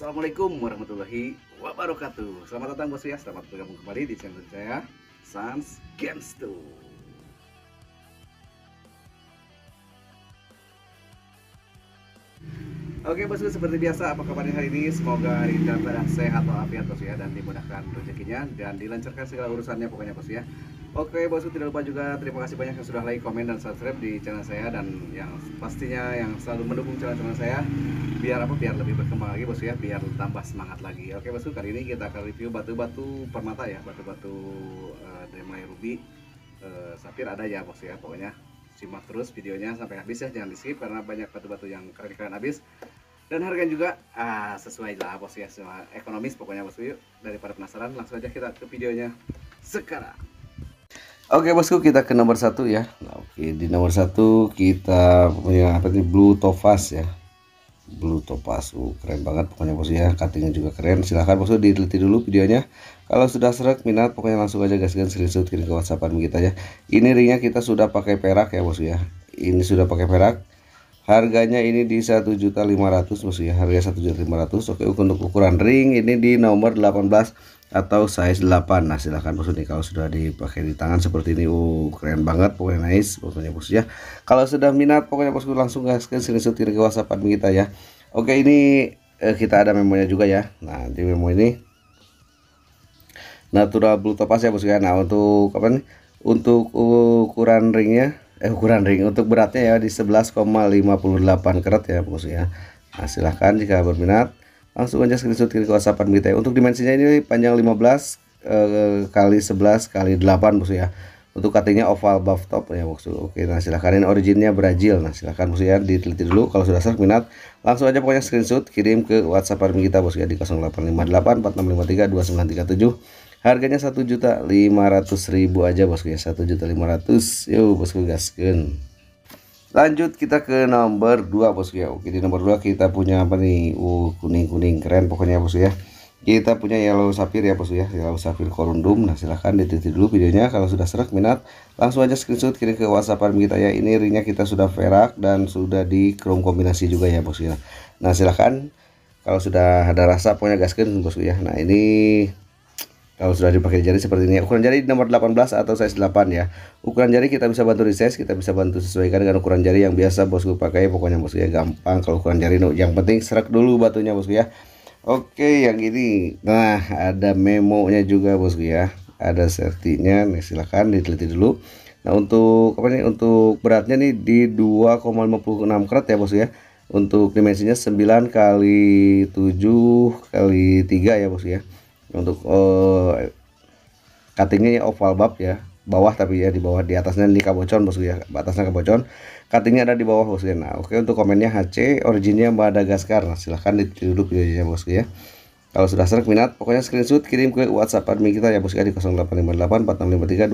Assalamualaikum warahmatullahi wabarakatuh. Selamat datang bosku ya Selamat bergabung kembali di channel saya Sans Games 2 Oke bosku seperti biasa apa kabarnya hari ini? Semoga keadaan sehat walafiat bosku ya Dan dimudahkan rezekinya Dan dilancarkan segala urusannya pokoknya bosku ya Oke bosku tidak lupa juga terima kasih banyak yang sudah like, komen, dan subscribe di channel saya. Dan yang pastinya yang selalu mendukung channel-channel saya Biar apa? Biar lebih berkembang lagi bosku ya. Biar tambah semangat lagi. Oke bosku kali ini kita akan review batu-batu permata ya. Batu-batu uh, Demai Ruby. Uh, Sapir ada ya bosku ya. Pokoknya simak terus videonya sampai habis ya. Jangan di skip karena banyak batu-batu yang keren-keren habis. Dan harga juga ah, sesuai lah bos ya. Semua ekonomis pokoknya bos yuk. Daripada penasaran langsung aja kita ke videonya sekarang Oke bosku kita ke nomor satu ya. Nah, Oke di nomor satu kita punya apa nih blue topaz ya. Blue topaz uh, keren banget pokoknya bos ya. Cuttingnya juga keren. Silahkan bosku diteliti dulu videonya. Kalau sudah serak minat pokoknya langsung aja gaskan screenshot kirim ke whatsappan kita ya. Ini ringnya kita sudah pakai perak ya bos ya. Ini sudah pakai perak harganya ini di 1.500 bos ya harga 1.500 oke untuk ukuran ring ini di nomor 18 atau size 8 nah silahkan bos kalau sudah dipakai di tangan seperti ini uh keren banget pokoknya nice pokoknya bos ya. Kalau sudah minat pokoknya bosku langsung gaskan screenshot ke whatsapp kita ya. Oke ini eh, kita ada memonya juga ya. Nah di memo ini natural blue topaz ya bos ya. Nah untuk apa nih untuk ukuran ringnya eh ukuran ring. Untuk beratnya ya di 11,58 karat ya bos ya. Nah silahkan jika berminat langsung aja screenshot ke whatsappan kita ya. Untuk dimensinya ini panjang 15 eh, kali 11 kali 8 bos ya. Untuk cuttingnya oval buff top ya bos. Oke nah silahkan. Ini originnya Brazil. Nah silahkan bos ya diteliti dulu. Kalau sudah serap minat langsung aja pokoknya screenshot kirim ke whatsapp kita bos ya di 0858 4653 2937 harganya satu juta lima ratus ribu aja bosku ya. Satu juta lima ratus. Yuk bosku gasken lanjut kita ke nomor dua bosku ya. Oke di nomor dua kita punya apa nih? Uh kuning kuning keren pokoknya bosku ya. Kita punya yellow sapphire ya bosku ya. Yellow sapphire korundum nah silahkan diteliti dulu videonya. Kalau sudah serak minat. Langsung aja screenshot kirim ke whatsapp kita ya. Ini ringnya kita sudah perak dan sudah di chrome kombinasi juga ya bosku ya. Nah silahkan. Kalau sudah ada rasa pokoknya gaskan bosku ya. Nah ini kalau sudah dipakai jari seperti ini ukuran jari nomor 18 atau size 8 ya. Ukuran jari kita bisa bantu resize kita bisa bantu sesuaikan dengan ukuran jari yang biasa bosku pakai. Pokoknya bosku ya gampang. Kalau ukuran jari yang penting serak dulu batunya bosku ya. Oke yang ini. Nah ada memonya juga bosku ya. Ada sertinya nih silahkan diteliti dulu. Nah untuk apa nih untuk beratnya nih di 2,56 karat ya bosku ya. Untuk dimensinya 9 kali 7 kali 3 ya bosku ya untuk uh, cuttingnya ya oval bab ya. Bawah tapi ya di bawah di atasnya ini kabocon bosku ya. Atasnya kabocon cuttingnya ada di bawah bosku ya. Nah oke untuk komennya HC originnya Madagaskar. Nah, silahkan duduk videonya bosku ya. Kalau sudah serak minat pokoknya screenshot kirim ke WhatsApp admin kita ya bosku ya di 0858 4653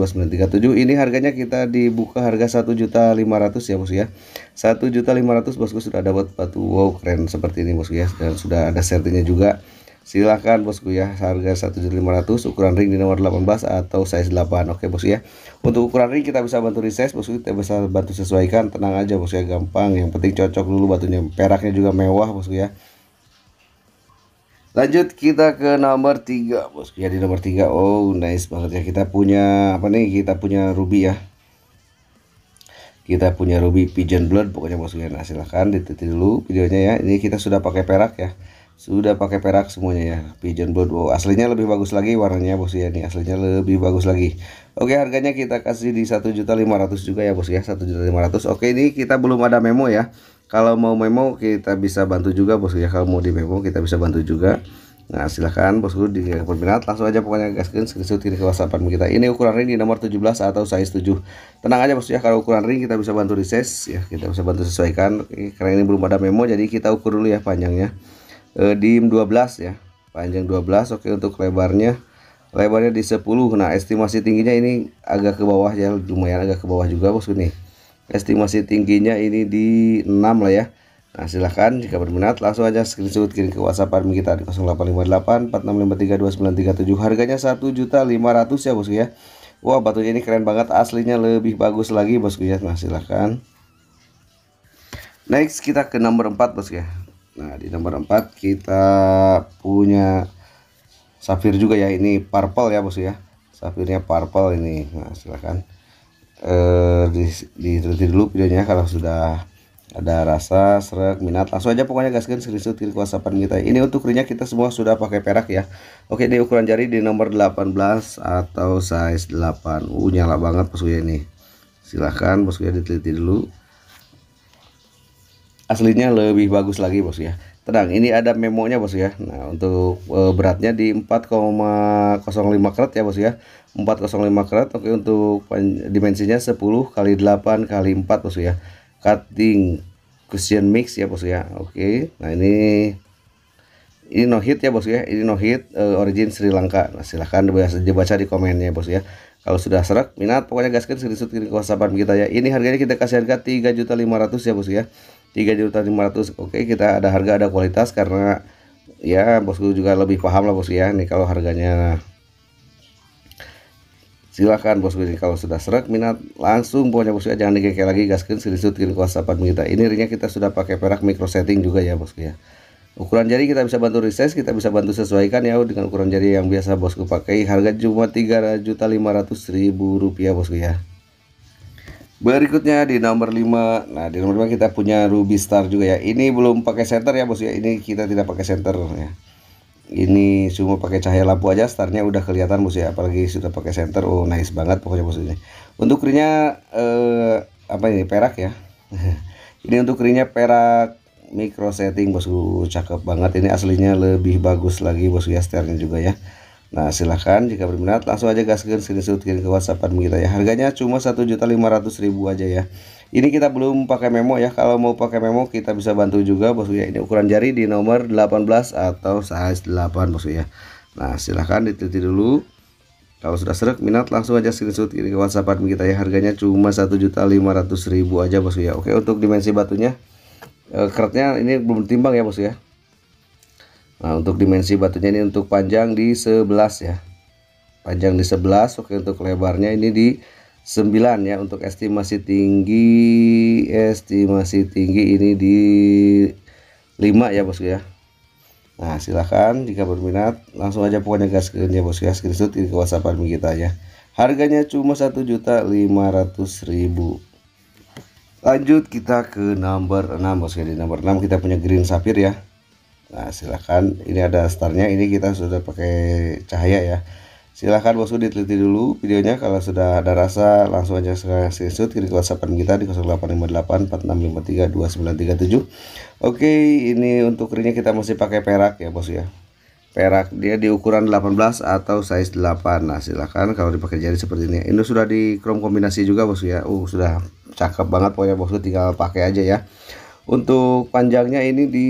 2937 ini harganya kita dibuka harga 1.500 ya bosku ya. 1.500 bosku sudah dapat batu wow keren seperti ini bosku ya. Dan sudah ada sertinya juga silahkan bosku ya. Harga 1.500 ukuran ring di nomor 18 atau size 8 oke bosku ya. Untuk ukuran ring kita bisa bantu resize bosku. Kita bisa bantu sesuaikan. Tenang aja bosku ya. Gampang. Yang penting cocok dulu batunya peraknya juga mewah bosku ya. Lanjut kita ke nomor 3 bosku ya. Di nomor 3 oh nice banget ya. Kita punya apa nih? Kita punya ruby ya. Kita punya ruby pigeon blood pokoknya bosku ya. Nah silahkan dititik dulu videonya ya. Ini kita sudah pakai perak ya sudah pakai perak semuanya ya pigeon blood wow aslinya lebih bagus lagi warnanya bos ya nih aslinya lebih bagus lagi. Oke harganya kita kasih di 1.500 juga ya bos ya 1.500 oke ini kita belum ada memo ya. Kalau mau memo kita bisa bantu juga bos ya. Kalau mau di memo kita bisa bantu juga. Nah silahkan bosku di berminat langsung aja pokoknya gaskan screenshot ini ke whatsapp kita. Ini ukuran ring di nomor 17 atau size 7 tenang aja bos ya kalau ukuran ring kita bisa bantu resize ya kita bisa bantu sesuaikan. Karena ini belum ada memo jadi kita ukur dulu ya panjangnya eh, dim 12 ya. Panjang 12 oke untuk lebarnya. Lebarnya di 10 nah estimasi tingginya ini agak ke bawah ya. Lumayan agak ke bawah juga bosku nih. Estimasi tingginya ini di 6 lah ya. Nah silahkan jika berminat langsung aja screenshot kirim ke WhatsApp admin kita di 0858 4653 2937 harganya 1.500 ya bosku ya. Wah batunya ini keren banget. Aslinya lebih bagus lagi bosku ya. Nah silahkan. Next kita ke nomor 4 bosku ya nah di nomor 4 kita punya safir juga ya ini purple ya bos ya. Safirnya purple ini. Nah silahkan eh diteliti dulu videonya kalau sudah ada rasa serak minat langsung aja pokoknya gaskan screenshot kiri whatsappan kita. Ini untuk ringnya kita semua sudah pakai perak ya. Oke ini ukuran jari di nomor 18 atau size 8 uh nyala banget bosku ya ini. Silahkan bosku ya diteliti dulu aslinya lebih bagus lagi bos ya. Tenang ini ada memonya bos ya. Nah untuk e, beratnya di 4,05 karat ya bos ya. 405 karat oke untuk dimensinya 10 kali 8 kali 4 bos ya. Cutting cushion mix ya bos ya. Oke nah ini ini no hit ya bos ya. Ini no hit uh, origin Sri Lanka. Nah silahkan dibaca di komennya bos ya. Kalau sudah serak minat pokoknya gaskan screenshot kirim ke kita ya. Ini harganya kita kasih harga 3.500 ya bos ya 3.500 oke kita ada harga ada kualitas karena ya bosku juga lebih paham lah bos ya nih kalau harganya. Silahkan bosku ini kalau sudah serak minat langsung pokoknya bosku ya. Jangan digekek lagi screenshot kirim ke WhatsApp kita. Ini ringnya kita sudah pakai perak micro setting juga ya bosku ya. Ukuran jari kita bisa bantu resize kita bisa bantu sesuaikan ya dengan ukuran jari yang biasa bosku pakai. Harga cuma 3.500.000 rupiah bosku ya berikutnya di nomor 5 nah di nomor 5 kita punya Ruby Star juga ya. Ini belum pakai center ya bos ya. Ini kita tidak pakai center ya. Ini cuma pakai cahaya lampu aja startnya udah kelihatan bos ya. Apalagi sudah pakai center oh nice banget pokoknya bos ini. Untuk ringnya eh, apa ini? Perak ya. Ini untuk ringnya perak micro setting bosku. Cakep banget. Ini aslinya lebih bagus lagi bos ya startnya juga ya Nah silahkan jika berminat langsung aja gaskan screenshot kirim ke WhatsApp kita ya. Harganya cuma 1.500.000 aja ya. Ini kita belum pakai memo ya. Kalau mau pakai memo kita bisa bantu juga bosku ya ini ukuran jari di nomor 18 atau size 8 bosku ya nah silahkan diteliti dulu. Kalau sudah serak minat langsung aja screenshot kirim ke WhatsApp kita ya. Harganya cuma 1.500.000 aja bosku ya oke untuk dimensi batunya e, keratnya ini belum timbang ya bosku ya Nah untuk dimensi batunya ini untuk panjang di 11 ya. Panjang di 11 oke untuk lebarnya ini di 9 ya. Untuk estimasi tinggi estimasi tinggi ini di 5 ya bosku ya. Nah silahkan jika berminat langsung aja pokoknya gas ke ya bosku ya. Screenshot ke WhatsApp kita ya. Harganya cuma 1.500.000 lanjut kita ke nomor 6 bosku di nomor 6 kita punya green sapphire ya Nah silahkan ini ada startnya ini kita sudah pakai cahaya ya. Silahkan bosku diteliti dulu videonya. Kalau sudah ada rasa langsung aja screenshot kirim ke whatsapp kita di 085846532937 oke ini untuk ringnya kita masih pakai perak ya bos ya. Perak dia di ukuran 18 atau size 8 nah silahkan kalau dipakai jari seperti ini. Ini sudah di chrome kombinasi juga bos ya. Uh sudah cakep banget pokoknya bosku tinggal pakai aja ya. Untuk panjangnya ini di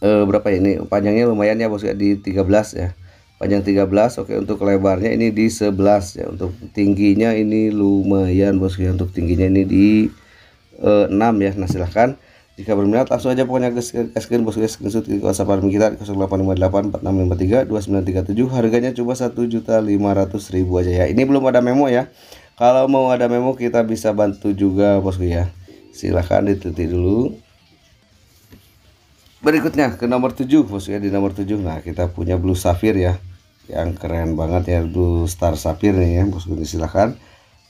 eh, berapa ya? Ini panjangnya lumayan ya bos ya di 13 ya. Panjang 13 oke untuk lebarnya ini di 11 ya. Untuk tingginya ini lumayan bos ya. Untuk tingginya ini di uh, eh, 6 ya. Nah silahkan. Jika berminat langsung aja pokoknya gaskan bos guys screenshot ke WhatsApp kita 085846532937 harganya cuma 1.500.000 aja ya. Ini belum ada memo ya. Kalau mau ada memo kita bisa bantu juga bosku ya. Silahkan diteliti dulu berikutnya ke nomor 7 bos ya di nomor 7 nah kita punya blue sapphire ya yang keren banget ya blue star sapphire nih ya bosku silahkan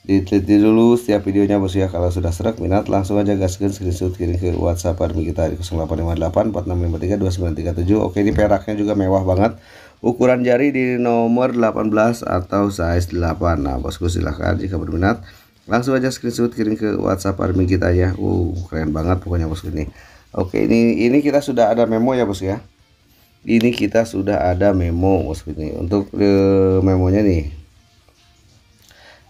diteliti dulu setiap videonya bos ya kalau sudah serak minat langsung aja gaskan screenshot kirim ke WhatsApp admin kita di 085846532937 oke ini peraknya juga mewah banget. Ukuran jari di nomor 18 atau size 8 nah bosku silahkan jika berminat langsung aja screenshot kirim ke WhatsApp admin kita ya. Uh keren banget pokoknya bosku ini oke ini ini kita sudah ada memo ya bos ya? Ini kita sudah ada memo bosku ini. Untuk uh, memonya nih.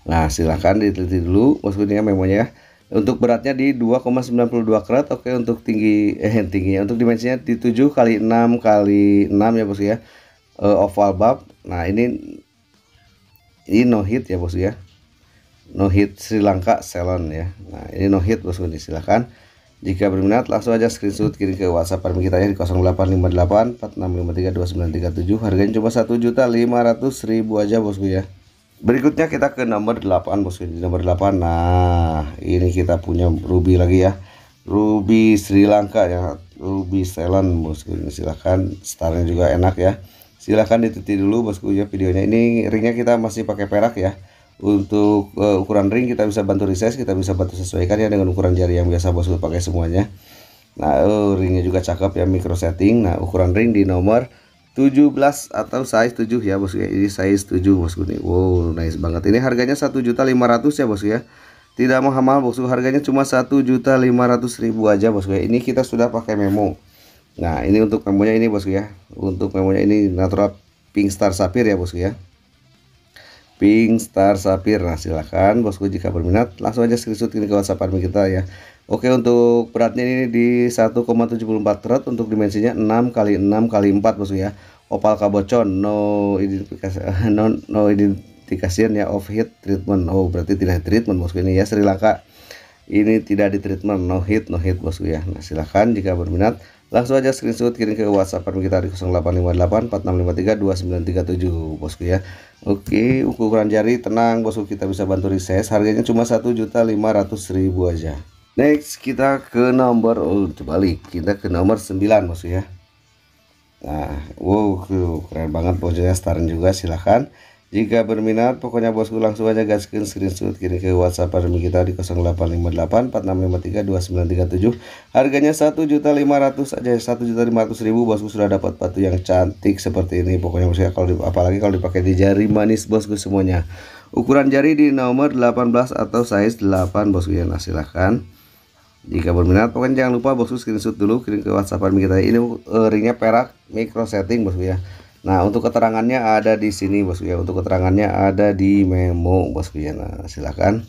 Nah silahkan diteliti dulu bosku ini ya memonya ya. Untuk beratnya di 2,92 karat oke untuk tinggi eh tingginya untuk dimensinya di 7 kali 6 kali 6 ya bosku ya. Uh, oval bab nah ini ini no hit ya bosku ya. No hit Sri Lanka ya. Nah ini no hit bosku ini silahkan jika berminat langsung aja screenshot kirim ke WhatsApp kami kita ya di 0858 46532937 harganya cuma 1.500.000 aja bosku ya. Berikutnya kita ke nomor 8 bosku di nomor 8. Nah, ini kita punya ruby lagi ya. Ruby Sri Lanka ya. Ruby Silent bosku silahkan startnya juga enak ya silahkan dititik dulu bosku ya videonya ini ringnya kita masih pakai perak ya untuk uh, ukuran ring kita bisa bantu resize kita bisa bantu sesuaikan ya dengan ukuran jari yang biasa bosku pakai semuanya. Nah uh, ringnya juga cakep ya micro setting. Nah ukuran ring di nomor 17 atau size 7 ya bosku ya. Ini size 7 bosku nih wow nice banget. Ini harganya 1.500 ya bosku ya. Tidak mahal bosku harganya cuma 1.500.000 aja bosku ya. Ini kita sudah pakai memo. Nah ini untuk memonya ini bosku ya. Untuk memonya ini natural pink star sapphire ya bosku ya pink star sapphire nah silahkan bosku jika berminat langsung aja screenshot ini ke whatsapp admin kita ya. Oke untuk beratnya ini di 1,74 karat untuk dimensinya 6 kali 6 kali 4 bosku ya. Opal kabocon no identifikasi no, no identifikasi dikasihan ya off hit treatment. Oh berarti tidak treatment bosku ini ya Sri Lanka. Ini tidak di treatment no hit no hit bosku ya. Nah silahkan jika berminat langsung aja screenshot kirim ke WhatsApp kita di 0858 4653 2937 bosku ya. Oke ukuran jari tenang bosku kita bisa bantu resize harganya cuma 1.500.000 aja. Next kita ke nomor oh terbalik kita ke nomor 9 bosku ya. Nah wow keren banget bosnya starting juga silahkan jika berminat, pokoknya bosku langsung aja gaskin screenshot kirim ke WhatsApp admin kita di 0858 4653 2937. Harganya 1.500 aja, 1.500 ribu bosku sudah dapat batu yang cantik seperti ini. Pokoknya bosku kalau apalagi kalau dipakai di jari manis bosku semuanya. Ukuran jari di nomor 18 atau size 8 bosku ya. Nah, silahkan. Jika berminat, pokoknya jangan lupa bosku screenshot dulu kirim ke WhatsApp admin kita. Ini uh, ringnya perak micro setting bosku ya. Nah, untuk keterangannya ada di sini, Bosku ya. Untuk keterangannya ada di memo, Bosku ya. Nah, silakan.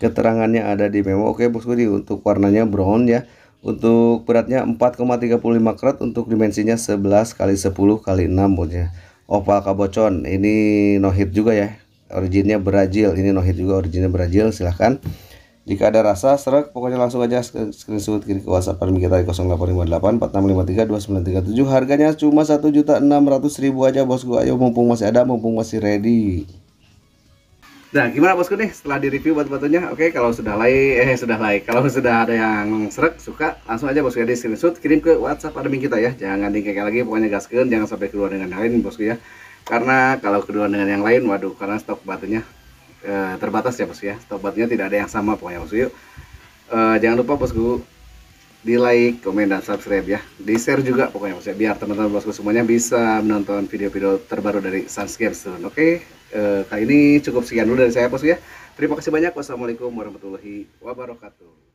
Keterangannya ada di memo. Oke, Bosku di untuk warnanya brown ya. Untuk beratnya 4,35 karat, untuk dimensinya 11 kali 10 kali 6 bosnya. Opal kabocon. Ini no hit juga ya. Originnya Brazil. Ini no hit juga originnya Brazil. Silahkan. Jika ada rasa serak, pokoknya langsung aja screenshot kirim ke WhatsApp kami kita di 0858 4653 2937. Harganya cuma 1.600.000 aja bosku. Ayo mumpung masih ada, mumpung masih ready. Nah, gimana bosku nih setelah di review batu-batunya? Oke, kalau sudah like, eh sudah like, kalau sudah ada yang serak, suka, langsung aja bosku ya di screenshot kirim ke WhatsApp admin kita ya. Jangan dikekek lagi, pokoknya gaskeun, jangan sampai keluar dengan yang lain bosku ya. Karena kalau kedua dengan yang lain, waduh, karena stok batunya e, terbatas ya bosku ya. Batunya tidak ada yang sama pokoknya bosku yuk e, jangan lupa bosku di like, komen, dan subscribe ya. Di share juga pokoknya bosku ya biar teman-teman bosku semuanya bisa menonton video-video terbaru dari Sunscape Stone oke? E, kali ini cukup sekian dulu dari saya bosku ya. Terima kasih banyak. Wassalamualaikum warahmatullahi wabarakatuh